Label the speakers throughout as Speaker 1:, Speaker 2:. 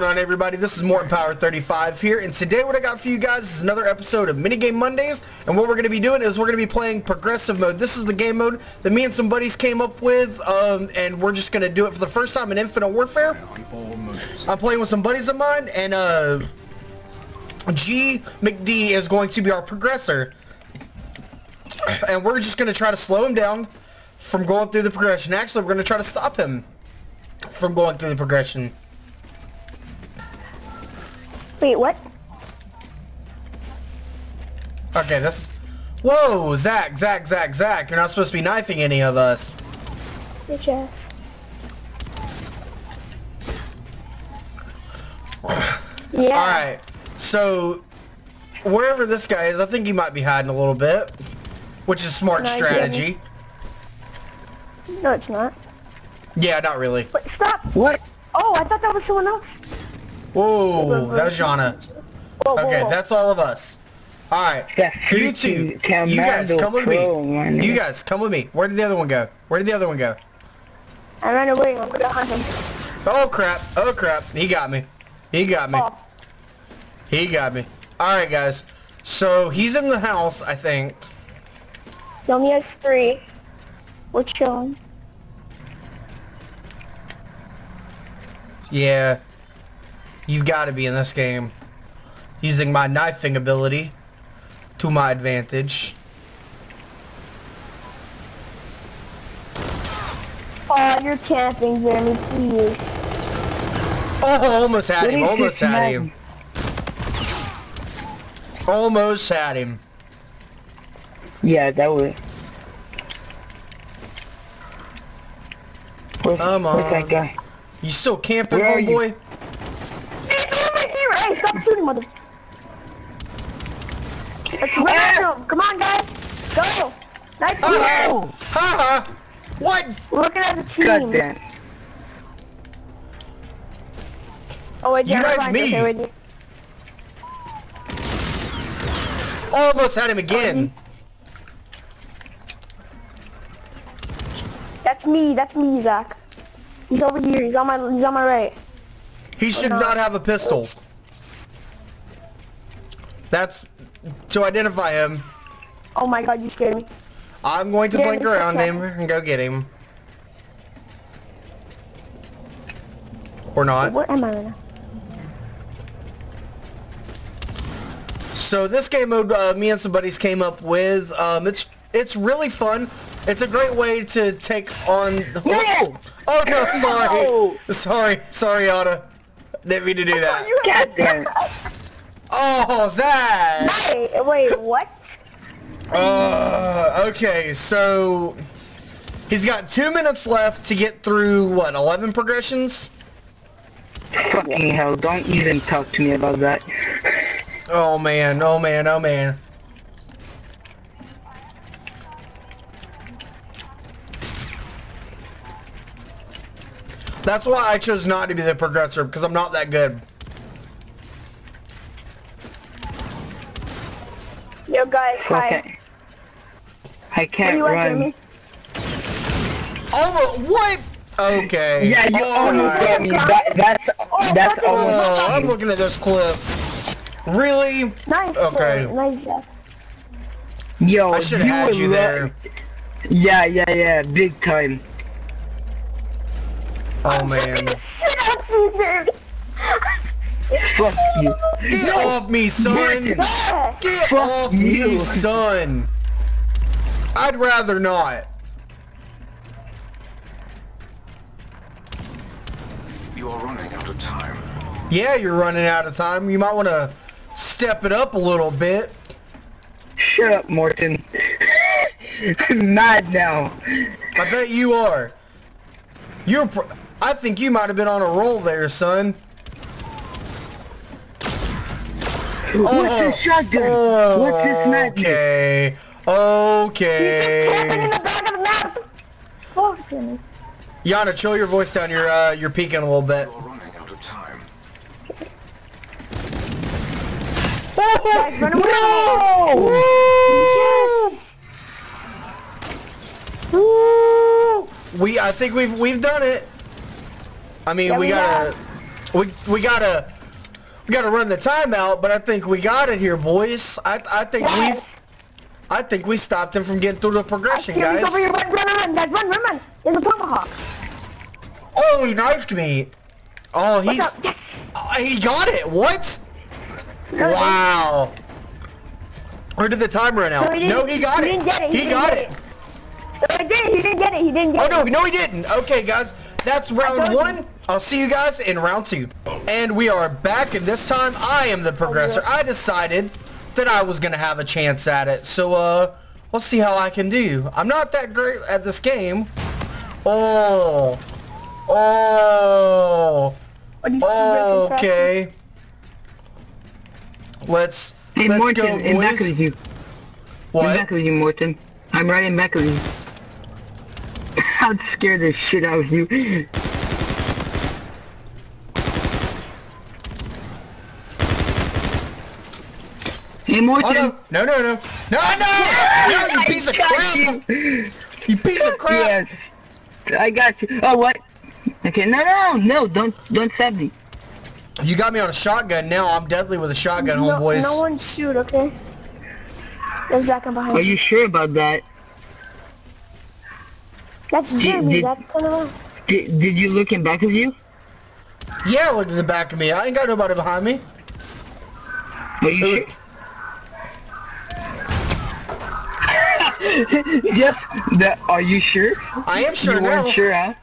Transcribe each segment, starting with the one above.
Speaker 1: going on everybody? This is Morton Power 35 here and today what I got for you guys is another episode of Minigame Mondays and what we're going to be doing is we're going to be playing progressive mode. This is the game mode that me and some buddies came up with um, and we're just going to do it for the first time in Infinite Warfare. I'm playing with some buddies of mine and uh, G McD is going to be our progressor and we're just going to try to slow him down from going through the progression. Actually, we're going to try to stop him from going through the progression.
Speaker 2: Wait, what?
Speaker 1: Okay, that's... Whoa, Zach, Zach, Zach, Zach. You're not supposed to be knifing any of us.
Speaker 2: Bitch ass. yeah.
Speaker 1: Alright, so... Wherever this guy is, I think he might be hiding a little bit. Which is smart
Speaker 2: No, I
Speaker 1: strategy.
Speaker 2: No, it's not.
Speaker 1: Yeah, not really.
Speaker 2: Wait, stop!
Speaker 3: What?
Speaker 2: Oh, I thought that was someone else.
Speaker 1: Whoa, that was Jana.
Speaker 2: Whoa, whoa,
Speaker 1: Okay, that's all of us. Alright,
Speaker 3: That
Speaker 1: you two, you guys come with me. You guys, come with me. Where did the other one go? Where did the other one go?
Speaker 2: I ran away. I'm gonna hunt him.
Speaker 1: Oh crap, oh crap, he got me. He got me.
Speaker 2: Oh,
Speaker 1: He got me. Alright guys, so he's in the house, I think.
Speaker 2: he only has three. We're chilling.
Speaker 1: Yeah. You've got to be in this game. Using my knifing ability to my advantage.
Speaker 2: Oh, you're camping, Jeremy, please.
Speaker 1: Oh, almost had him, almost had him. Almost had him.
Speaker 3: Yeah, that was. Where's,
Speaker 1: Come
Speaker 3: where's
Speaker 1: on.
Speaker 3: that guy?
Speaker 1: You still camping,
Speaker 3: Where are you?
Speaker 1: homeboy?
Speaker 2: Hey, stop shooting, mother. Let's run after him. Come on, guys. Go. Nice
Speaker 1: Ha
Speaker 3: Oh!
Speaker 1: ha! Ha ha! What?
Speaker 2: We're looking as a team.
Speaker 3: God damn.
Speaker 2: Oh, wait,
Speaker 1: You
Speaker 2: never
Speaker 1: guys me.
Speaker 2: Okay, wait.
Speaker 1: Almost had him again.
Speaker 2: That's me. That's me, Zach. He's over here. He's on my. He's on my right.
Speaker 1: He should
Speaker 2: not.
Speaker 1: not have a pistol. That's to identify him.
Speaker 2: Oh my God, you scared me.
Speaker 1: I'm going to
Speaker 2: Yeah,
Speaker 1: flank around him
Speaker 2: him.
Speaker 1: and go get him. Or not.
Speaker 2: Where am I right now?
Speaker 1: So this game mode, uh, me and some buddies came up with. Um, it's it's really fun. It's a great way to take on. Whoops. Oh no! Sorry,
Speaker 3: No.
Speaker 1: sorry, sorry, Anna. Didn't mean to do that.
Speaker 3: God damn.
Speaker 1: Oh, Zach.
Speaker 2: Wait, wait, what?
Speaker 1: Uh, okay, so he's got two minutes left to get through what? Eleven progressions.
Speaker 3: Fucking hell, don't even talk to me about that.
Speaker 1: Oh man, oh man, oh man. That's why I chose not to be the progressor, because I'm not that good.
Speaker 2: Guys, hi.
Speaker 3: Okay. I
Speaker 2: What
Speaker 3: can't
Speaker 2: you want,
Speaker 3: run.
Speaker 2: Jeremy?
Speaker 1: Oh, what? Okay.
Speaker 3: Yeah, you almost got me. That, that's that's
Speaker 2: fucking
Speaker 3: almost.
Speaker 1: Oh, I'm looking at this clip. Really?
Speaker 2: Nice.
Speaker 1: Okay.
Speaker 2: nice, Zach.
Speaker 3: Yo,
Speaker 1: I should have had you there.
Speaker 3: Yeah, yeah, yeah, big time.
Speaker 1: Oh man.
Speaker 2: Sit up, Susan.
Speaker 3: Fuck you.
Speaker 1: Get off me, son!
Speaker 2: Yes.
Speaker 1: Get
Speaker 3: Fuck
Speaker 1: off me, son! I'd rather not.
Speaker 4: You are running out of time.
Speaker 1: Yeah, you're running out of time. You might want to step it up a little bit.
Speaker 3: Shut up, Morton. I'm mad now.
Speaker 1: I bet you are. You're. Pr I think you might have been on a roll there, son.
Speaker 3: What's this shotgun? What's this madness?
Speaker 1: Okay. Okay.
Speaker 2: He's just camping in the back of the map. Fuck, Jeremy.
Speaker 1: Yana, chill your voice down. You're uh, you're peaking a little bit.
Speaker 4: You are running out of time.
Speaker 2: Guys, run away.
Speaker 1: No!
Speaker 2: Yes.
Speaker 1: Woo! We, I think we've we've done it. I mean,
Speaker 2: Yeah,
Speaker 1: we,
Speaker 2: we
Speaker 1: gotta. we we gotta we gotta run the timeout, but I think we got it here, boys. I I think
Speaker 2: Yes.
Speaker 1: we I think we stopped him from getting through the
Speaker 2: I
Speaker 1: progression,
Speaker 2: see
Speaker 1: guys.
Speaker 2: Over here. Run, run, run, guys. Run, run, run. There's a tomahawk.
Speaker 1: Oh, he knifed me. Oh, he's?
Speaker 2: Yes.
Speaker 1: oh, he got it. What?
Speaker 2: No,
Speaker 1: Wow. Where did the time run out?
Speaker 2: No, he
Speaker 1: No,
Speaker 2: didn't.
Speaker 1: he got it.
Speaker 2: didn't get it. He
Speaker 1: got
Speaker 2: get
Speaker 1: it.
Speaker 2: No, I did. He didn't get it. He didn't get
Speaker 1: Oh
Speaker 2: it.
Speaker 1: no, no he didn't. Okay guys, that's round one.
Speaker 2: you.
Speaker 1: I'll see you guys in round two. And we are back and this time I am the progressor. I decided that I was gonna have a chance at it. So uh let's see how I can do. I'm not that great at this game. Oh. Oh.
Speaker 2: What is?
Speaker 1: Okay. Let's
Speaker 3: Hey,
Speaker 1: let's
Speaker 3: Morton,
Speaker 1: go
Speaker 3: in back with you.
Speaker 1: What?
Speaker 3: In back with you, Morton. I'm right in back with you. I'd scare the shit out of you. Hey,
Speaker 1: Oh no! No no no! No no! No you piece of crap!
Speaker 3: you.
Speaker 1: You piece of crap!
Speaker 3: Yes. I got you. Oh, what? Okay, no, no, no, don't, don't stab me.
Speaker 1: You got me on a shotgun now. I'm deadly with a shotgun,
Speaker 2: no,
Speaker 1: homeboys.
Speaker 2: no one shoot, okay? There's Zach in behind.
Speaker 3: Are you sure about that?
Speaker 2: That's Jeremy.
Speaker 3: did-
Speaker 2: Zach, turn around.
Speaker 3: Did, did you look in back of you?
Speaker 1: Yeah, look at the back of me. I ain't got nobody behind me.
Speaker 3: Are you sure? Jeff, that, are you sure?
Speaker 1: I am sure
Speaker 3: you
Speaker 1: now.
Speaker 3: weren't sure, huh?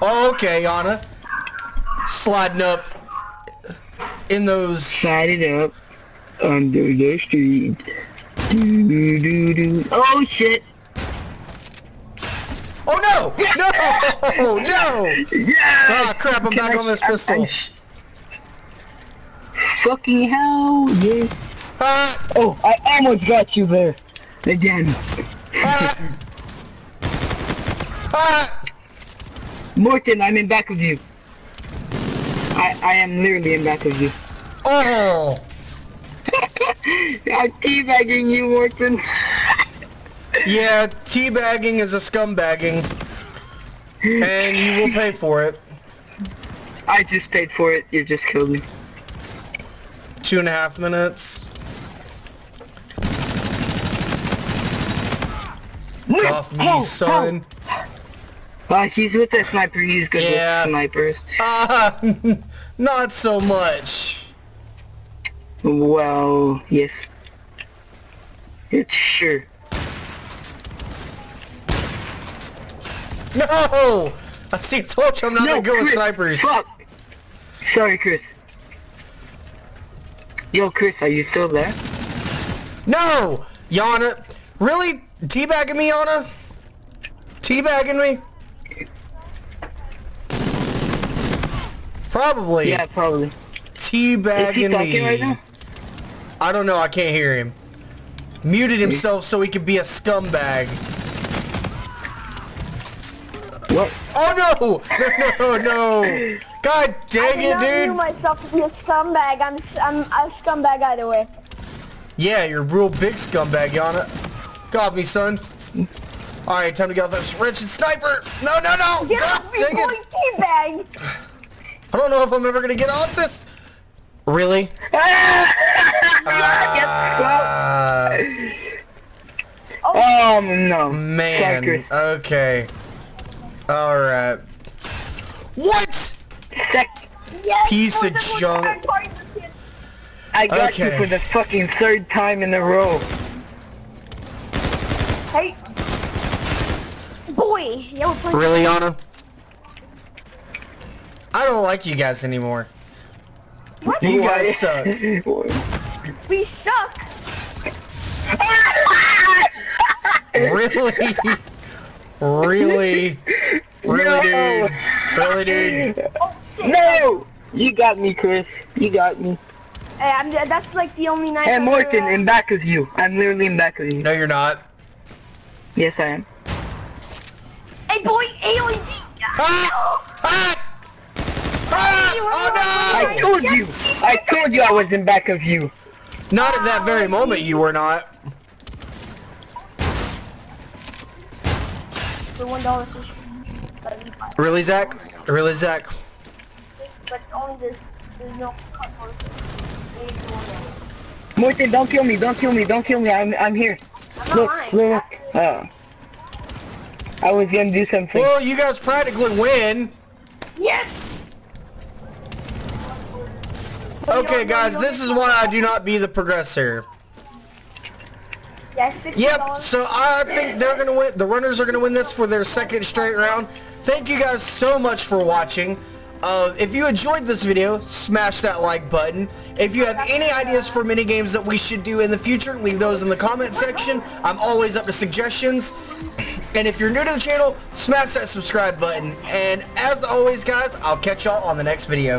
Speaker 1: Oh, okay, Anna. Sliding up in those.
Speaker 3: It up under the street. Do, do, do, do. Oh shit!
Speaker 1: Oh no! No! No!
Speaker 3: Yeah!
Speaker 1: Ah, crap! I'm back on this pistol.
Speaker 3: Fucking hell! Yes.
Speaker 1: Ah!
Speaker 3: Oh, I almost got you there. Again.
Speaker 1: Ah! Ah!
Speaker 3: Morton, I'm in back of you. I I am literally in back of you.
Speaker 1: Oh!
Speaker 3: I'm teabagging you, Morton.
Speaker 1: Yeah, teabagging is a scumbagging. And you will pay for it.
Speaker 3: I just paid for it. You just killed me.
Speaker 1: Two and a half minutes. Off me, son.
Speaker 3: Uh, he's with a sniper. He's good
Speaker 1: Yeah.
Speaker 3: with snipers.
Speaker 1: Ah, not so much.
Speaker 3: Well, yes. It's sure.
Speaker 1: No! I see, I told you I'm not
Speaker 3: no,
Speaker 1: that good with
Speaker 3: Chris,
Speaker 1: snipers.
Speaker 3: Fuck. Sorry, Chris. Yo, Chris, are you still there?
Speaker 1: No! Yana, really? Teabagging me, Yana? Teabagging me? Probably.
Speaker 3: Yeah, probably. Is he
Speaker 1: Teabagging
Speaker 3: talking
Speaker 1: me.
Speaker 3: right now?
Speaker 1: I don't know, I can't hear him. Muted himself so he could be a scumbag.
Speaker 3: What?
Speaker 1: Oh no! No, no, no! God dang
Speaker 2: did not
Speaker 1: it,
Speaker 2: view
Speaker 1: dude!
Speaker 2: myself to be a scumbag. I'm s- I'm a scumbag either way.
Speaker 1: Yeah, you're a real big scumbag, Yana. Got me, son. Alright, time to get out this wretched sniper! No, no, no!
Speaker 2: Get
Speaker 1: God
Speaker 2: off me,
Speaker 1: dang
Speaker 2: boy,
Speaker 1: it!
Speaker 2: teabag!
Speaker 1: I don't know if I'm ever gonna get off this! Really? Ah,
Speaker 3: Oh no.
Speaker 1: man.
Speaker 3: Sorry,
Speaker 1: Okay. Alright. What?
Speaker 3: Sec-
Speaker 2: Yes,
Speaker 1: Piece of junk.
Speaker 2: the third party kid.
Speaker 3: I got you for the fucking third time in a row.
Speaker 2: Hey. Boy, yeah, we're playing.
Speaker 1: Really, Yana? I don't like you guys anymore.
Speaker 2: What?
Speaker 1: You guys suck.
Speaker 2: We suck.
Speaker 1: Really? Really? Really,
Speaker 3: No.
Speaker 1: dude? Really, dude?
Speaker 2: Oh
Speaker 3: no! You got me, Chris. You got me.
Speaker 2: Hey, I'm, that's like the only night.
Speaker 3: Hey,
Speaker 2: I'm
Speaker 3: Morton, in back of you. I'm literally in back of you.
Speaker 1: No, you're not.
Speaker 3: Yes, I am.
Speaker 2: Hey, boy, AOG.
Speaker 1: Ah! Ah! Ah! Oh no!
Speaker 3: I told you! I told you I was in back of you.
Speaker 1: Not at that very moment, you were not.
Speaker 2: For one dollar.
Speaker 1: Really, Zach? Really, Zach?
Speaker 2: This, but only this. There's no cut for it.
Speaker 3: Morton, don't kill me, don't kill me, don't kill me. I'm I'm here.
Speaker 2: I'm not
Speaker 3: Look,
Speaker 2: lying.
Speaker 3: look, look. Oh. I was gonna do something.
Speaker 1: Well, you guys practically win.
Speaker 2: Yes!
Speaker 1: Okay, guys, this is why I do not be the progressor.
Speaker 2: Yeah, $60.
Speaker 1: Yep, so I think they're gonna win. The runners are gonna win this for their second straight round. Thank you guys so much for watching. Uh, if you enjoyed this video, smash that like button. If you have any ideas for mini games that we should do in the future, leave those in the comment section. I'm always up to suggestions. And if you're new to the channel, smash that subscribe button. And as always, guys, I'll catch y'all on the next video.